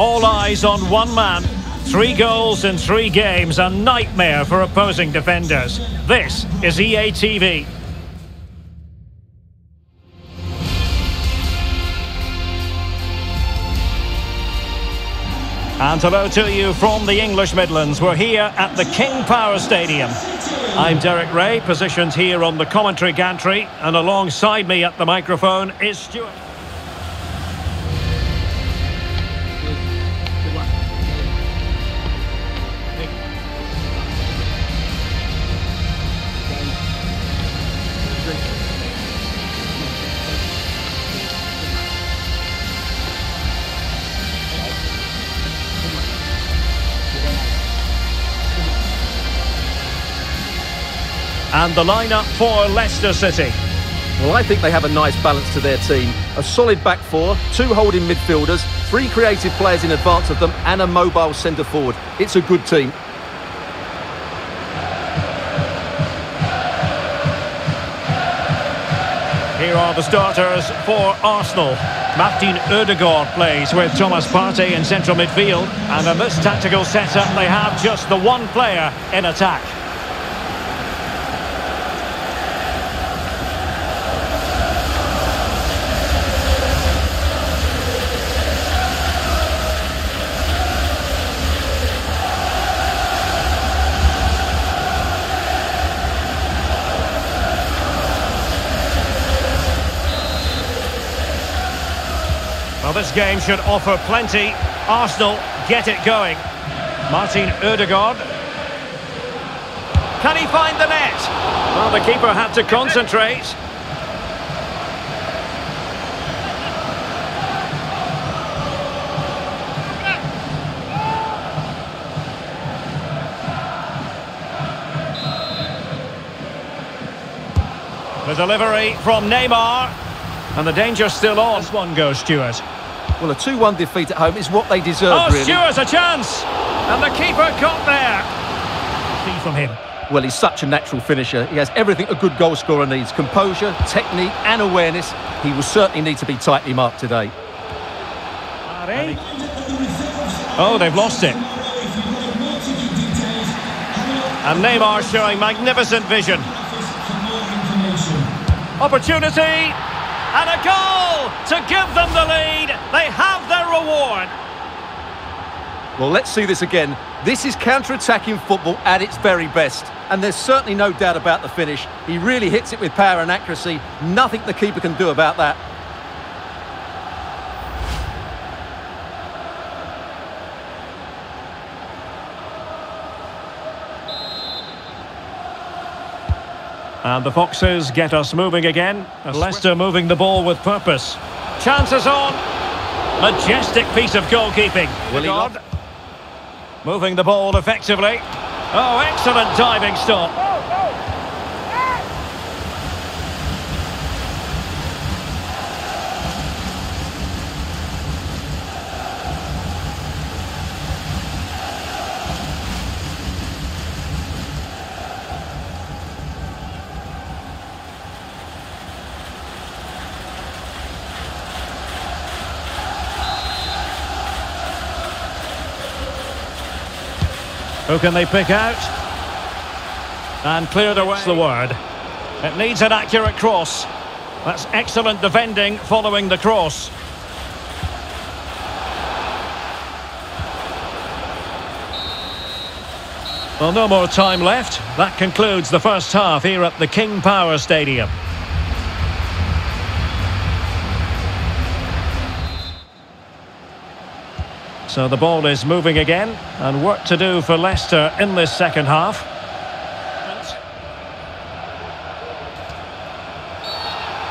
All eyes on one man. Three goals in three games, a nightmare for opposing defenders. This is EA TV. And hello to you from the English Midlands. We're here at the King Power Stadium. I'm Derek Rae, positioned here on the commentary gantry, and alongside me at the microphone is Stewart. And the lineup for Leicester City. Well, I think they have a nice balance to their team. A solid back four, two holding midfielders, three creative players in advance of them, and a mobile centre forward. It's a good team. Here are the starters for Arsenal. Martin Odegaard plays with Thomas Partey in central midfield. And in this tactical setup, they have just the one player in attack. This game should offer plenty. Arsenal get it going. Martin Odegaard. Can he find the net? Well, the keeper had to concentrate. The delivery from Neymar. And the danger's still on. This one goes, Stewart. Well, a 2-1 defeat at home is what they deserve, Oh, really. Stewart, a chance! And the keeper got there. See from him. Well, he's such a natural finisher. He has everything a good goal scorer needs. Composure, technique and awareness. He will certainly need to be tightly marked today. Oh, they've lost it. And Neymar showing magnificent vision. Opportunity! And a goal to give them the lead. They have their reward. Well, let's see this again. This is counter-attacking football at its very best. And there's certainly no doubt about the finish. He really hits it with power and accuracy. Nothing the keeper can do about that. And the Foxes get us moving again. Leicester moving the ball with purpose. Chances on. Majestic piece of goalkeeping. Will he God. Moving the ball effectively. Oh, excellent diving stop. Who can they pick out? And cleared away That's the word. It needs an accurate cross. That's excellent defending following the cross. Well, no more time left. That concludes the first half here at the King Power Stadium. So the ball is moving again, and work to do for Leicester in this second half.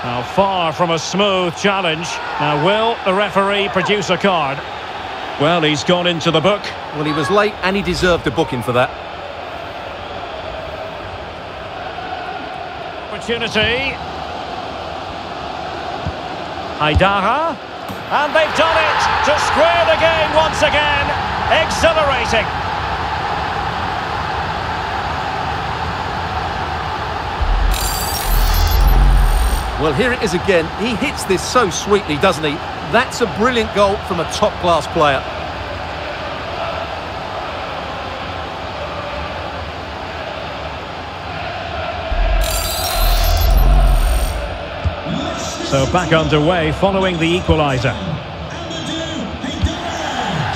Now far from a smooth challenge. Now will the referee produce a card? Well, he's gone into the book. Well, he was late and he deserved a booking for that. Opportunity. Haidara. And they've done it to square the game once again. Exhilarating. Well, here it is again. He hits this so sweetly, doesn't he? That's a brilliant goal from a top-class player. So back underway following the equaliser.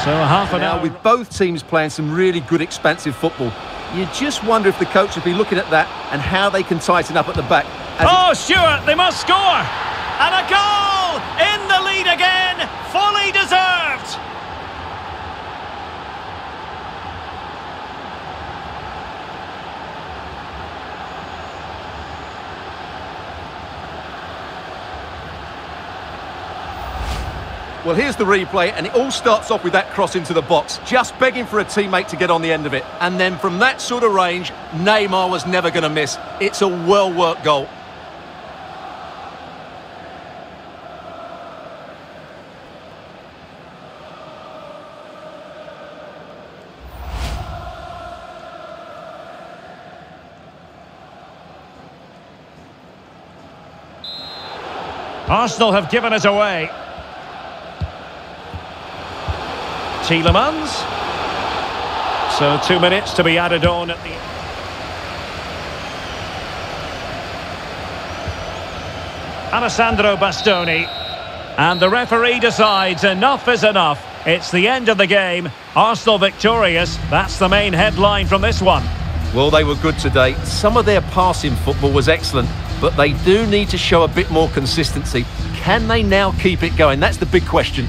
So half an Now, hour. with both teams playing some really good expansive football, you just wonder if the coach would be looking at that and how they can tighten up at the back. Oh, Stewart, they must score! And a goal! In the lead again! Fully deserved! Well, here's the replay, and it all starts off with that cross into the box, just begging for a teammate to get on the end of it. And then from that sort of range, Neymar was never going to miss. It's a well-worked goal. Arsenal have given it away. Tielemans. So two minutes to be added on at the... Alessandro Bastoni. And the referee decides enough is enough. It's the end of the game. Arsenal victorious. That's the main headline from this one. Well, they were good today. Some of their passing football was excellent, but they do need to show a bit more consistency. Can they now keep it going? That's the big question.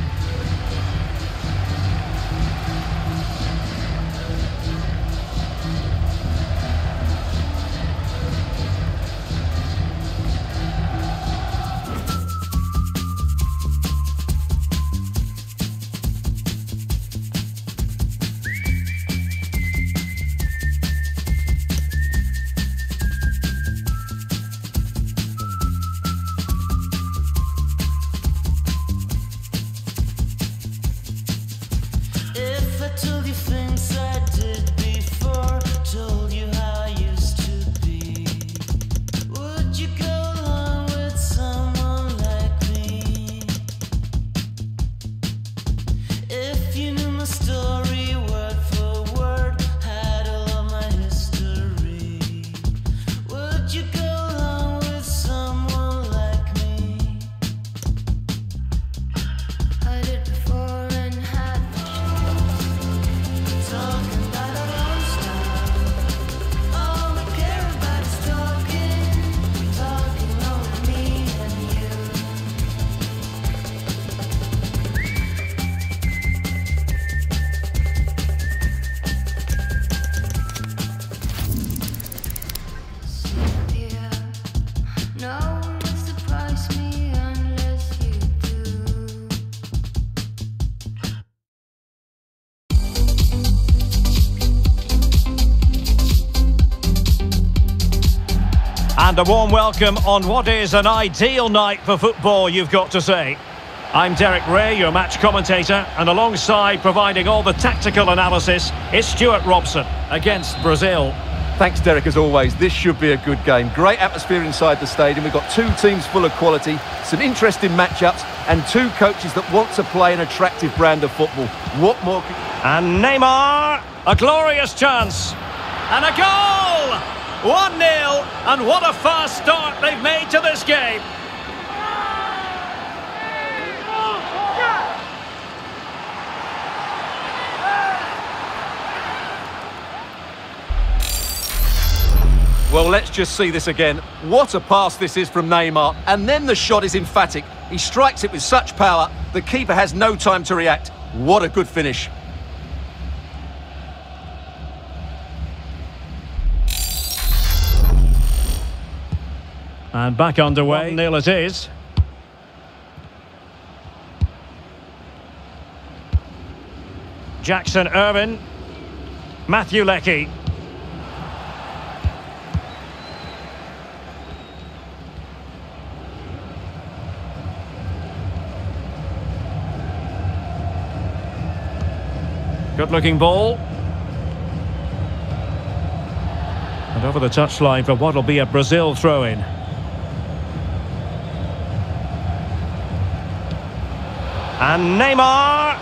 Told you things And a warm welcome on what is an ideal night for football, you've got to say. I'm Derek Rae, your match commentator, and alongside providing all the tactical analysis is Stewart Robson against Brazil. Thanks, Derek, as always. This should be a good game. Great atmosphere inside the stadium. We've got two teams full of quality, some interesting matchups, and two coaches that want to play an attractive brand of football. What more. And Neymar, a glorious chance. And a goal! 1 0, and what a fast start they've made to this game. Well, let's just see this again. What a pass this is from Neymar. And then the shot is emphatic. He strikes it with such power, the keeper has no time to react. What a good finish. And back underway. 1 0 it is. Jackson Irvine. Matthew Leckie. Good looking ball. And over the touchline for what will be a Brazil throw in. And Neymar.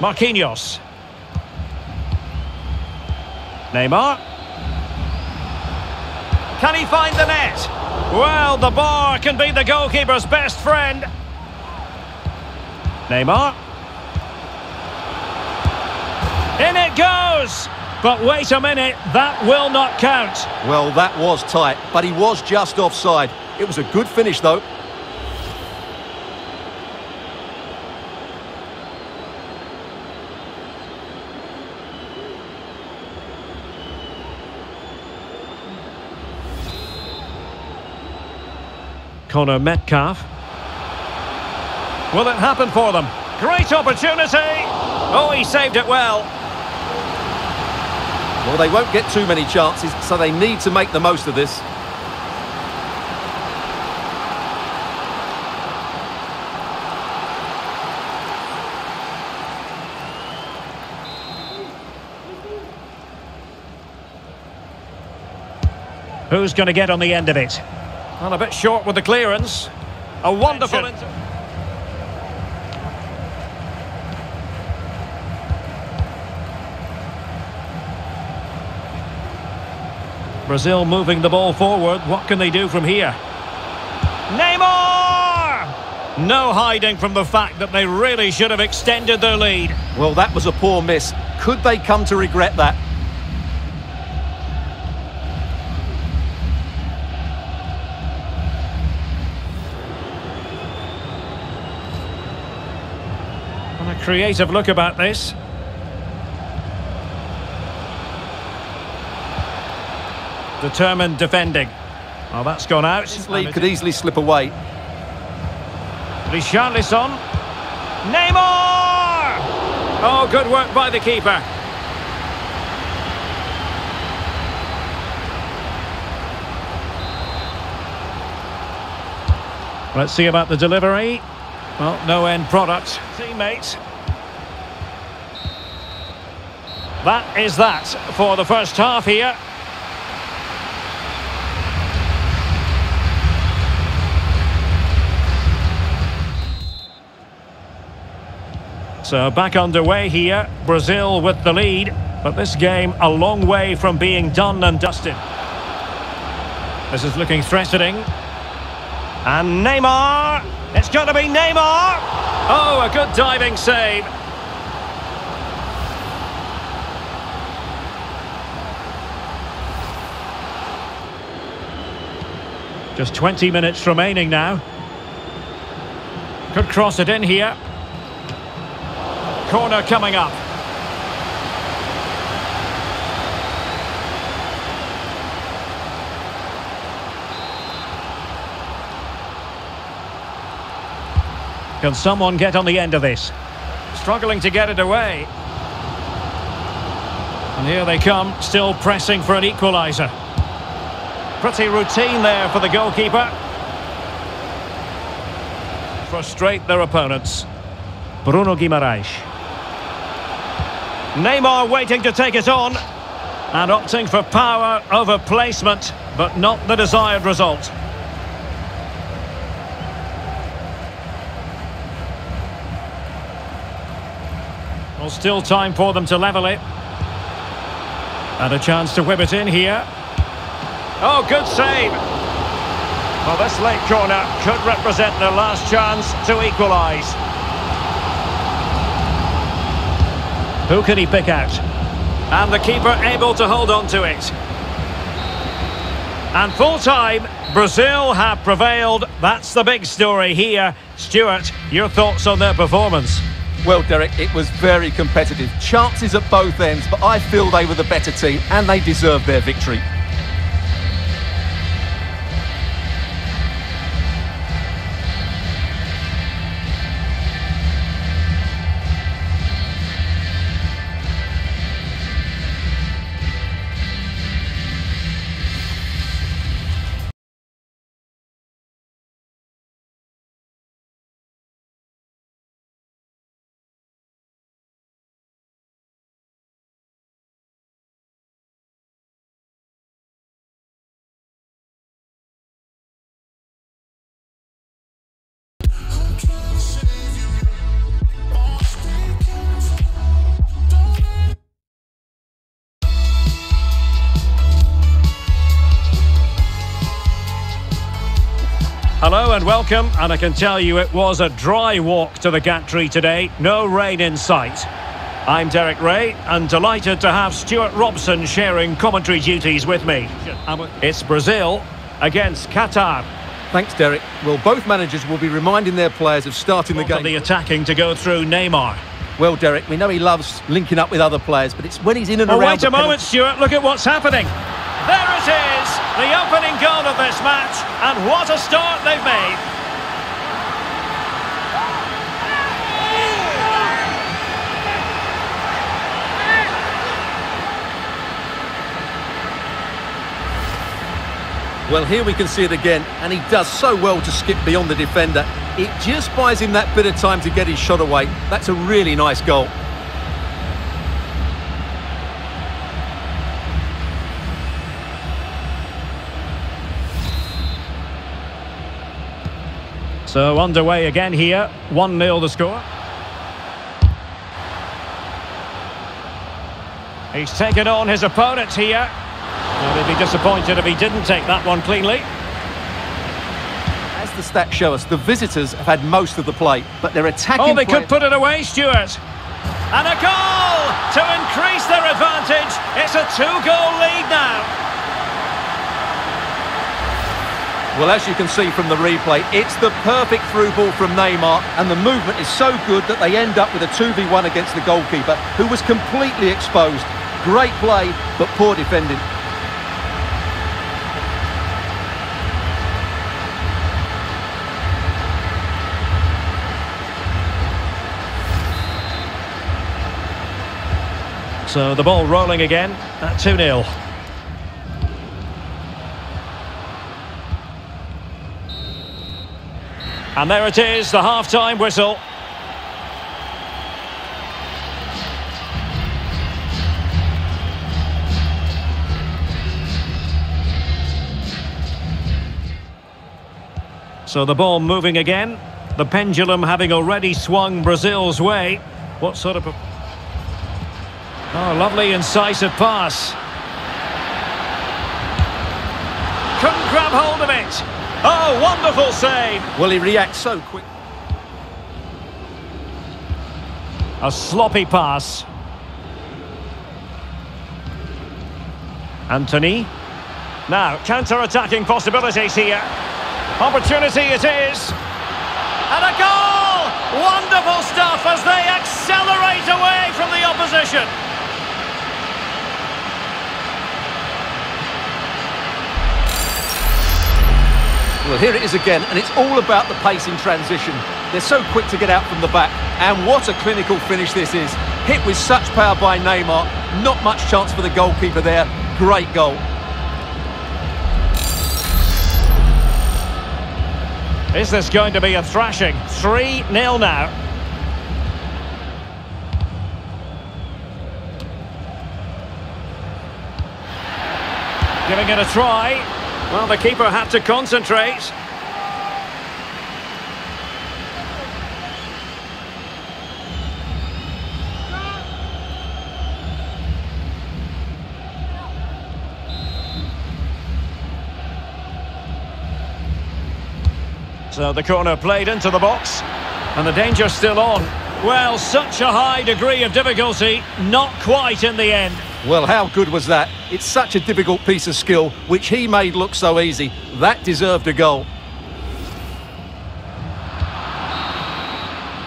Marquinhos. Neymar. Can he find the net? Well, the bar can be the goalkeeper's best friend. Neymar. In it goes! But wait a minute, that will not count. Well, that was tight, but he was just offside. It was a good finish, though. Conor Metcalfe. Will it happen for them? Great opportunity! Oh, he saved it well. Well, they won't get too many chances, so they need to make the most of this. Who's going to get on the end of it? Well, a bit short with the clearance. A wonderful... Brazil moving the ball forward. What can they do from here? Neymar! No hiding from the fact that they really should have extended their lead. Well, that was a poor miss. Could they come to regret that? And a creative look about this. Determined defending. Oh, that's gone out. This lead could easily slip away. Richarlison. Neymar! Oh, good work by the keeper. Let's see about the delivery. Well, no end product. Teammates. That is that for the first half here. So back underway here. Brazil with the lead. But this game a long way from being done and dusted. This is looking threatening. And Neymar. It's got to be Neymar. Oh, a good diving save. Just 20 minutes remaining now. Could cross it in here. Corner coming up. Can someone get on the end of this? Struggling to get it away. And here they come, still pressing for an equaliser. Pretty routine there for the goalkeeper. Frustrate their opponents. Bruno Guimaraes. Neymar waiting to take it on. And opting for power over placement, but not the desired result. Well, still time for them to level it. And a chance to whip it in here. Oh, good save. Well, this late corner could represent their last chance to equalise. Who can he pick out? And the keeper able to hold on to it. And full time, Brazil have prevailed. That's the big story here. Stewart, your thoughts on their performance? Well, Derek, it was very competitive. Chances at both ends, but I feel they were the better team and they deserved their victory. Hello and welcome, and I can tell you it was a dry walk to the gantry today, no rain in sight. I'm Derek Rae, and delighted to have Stewart Robson sharing commentary duties with me. It's Brazil against Qatar. Thanks, Derek. Well, both managers will be reminding their players of starting the game. the attacking to go through Neymar. Well, Derek, we know he loves linking up with other players, but it's when he's in and Oh, around wait a moment, Stewart. Look at what's happening. There it is, the opening goal of this match, and what a start they've made. Well, here we can see it again, and he does so well to skip beyond the defender. It just buys him that bit of time to get his shot away. That's a really nice goal. So underway again here, 1-0 the score. He's taken on his opponent here. And he'd be disappointed if he didn't take that one cleanly. As the stats show us, the visitors have had most of the play, but they're attacking Oh, they play- could put it away, Stewart. And a goal to increase their advantage. It's a two-goal lead now. Well, as you can see from the replay, it's the perfect through ball from Neymar, and the movement is so good that they end up with a 2v1 against the goalkeeper, who was completely exposed. Great play, but poor defending. So the ball rolling again at 2-0. And there it is, the half-time whistle. So the ball moving again. The pendulum having already swung Brazil's way. What sort of... A... Oh, lovely incisive pass. Couldn't grab hold of it. Oh, wonderful save. Well, he reacts so quick. A sloppy pass. Antony. Now, counter-attacking possibilities here. Opportunity it is. And a goal! Wonderful stuff as they accelerate away from the opposition. Well, here it is again, and it's all about the pace in transition. They're so quick to get out from the back, and what a clinical finish this is. Hit with such power by Neymar, not much chance for the goalkeeper there. Great goal. Is this going to be a thrashing? 3-0 now. Giving it a try. Well, the keeper had to concentrate. So the corner played into the box. And the danger's still on. Well, such a high degree of difficulty, not quite in the end. Well, how good was that? It's such a difficult piece of skill, which he made look so easy. That deserved a goal.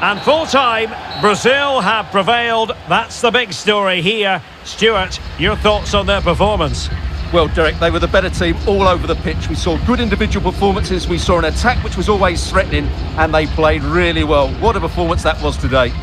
And full time, Brazil have prevailed. That's the big story here. Stewart, your thoughts on their performance? Well, Derek, they were the better team all over the pitch. We saw good individual performances. We saw an attack which was always threatening, and they played really well. What a performance that was today.